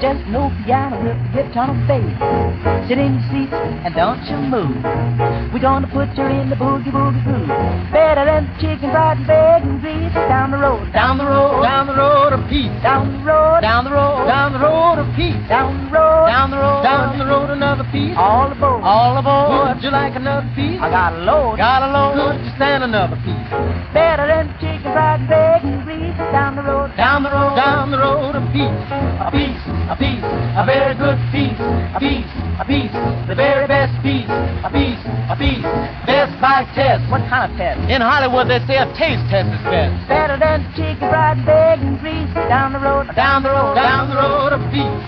desk, no piano with the guitar on bass. Sit in your seats and don't you move. We're gonna put you in the boogie woogie groove. Better than chicken fried and bacon grease. Down the road, Down the road, down the road of piece. down the road, Down the road, down the road of piece. down the road, Down the road, down the road another piece. all aboard. All aboard. Would you like another piece? I got a load. Got a load. Could you stand another piece? Better than chicken fried and bacon grease. Down the road, Down the road, down the road of piece. A piece, a piece, a very good piece. A piece, a piece, the very best piece. A piece, a piece, best by test. what kind of test? In Hollywood, they say a taste test is best. Better than chicken fried and bacon grease. Down the road, Down the road, down the road of piece.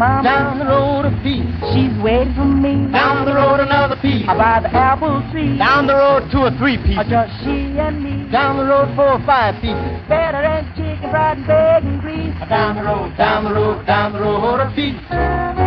Mama. Down the road a piece. She's waiting for me. Down the road another piece. By the apple tree. Down the road two or three pieces. just she and me. Down the road four or five pieces. Better than chicken fried and bacon grease. Down the road, down the road, down the road a piece.